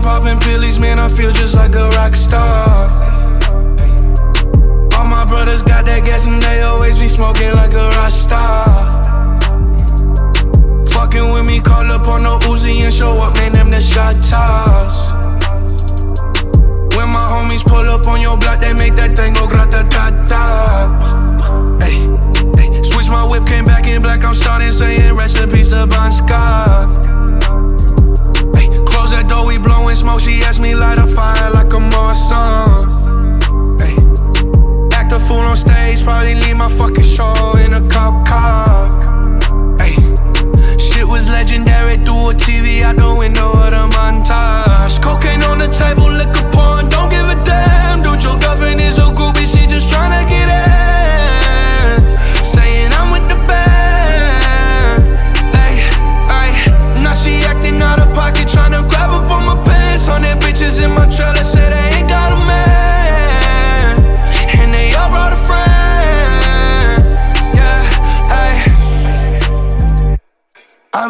and popping pillies, man, I feel just like a rock star. All my brothers got that gas and they always be smoking like a rock star. Fucking with me, call up on the Uzi and show up, man, them the shot toss. When my homies pull up on your block, they make that thing go grata ta ta. Switch my whip, came back in black, I'm starting saying rest in peace to Bon Scott.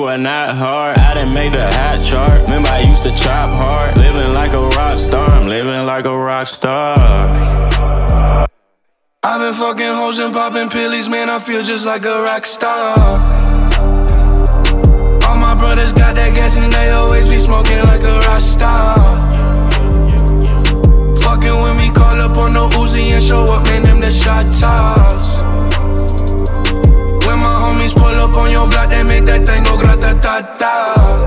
Are not hard. I didn't make the hot chart. Remember I used to chop hard. Living like a rock star, I'm living like a rock star. I've been fucking hoes and popping pillies, man. I feel just like a rock star. All my brothers got that gas and they always be smoking like a rock star. Fucking with me, call up on the Uzi and show up, man. Them the shot toss. When my homies pull up on your block, they make that thing matado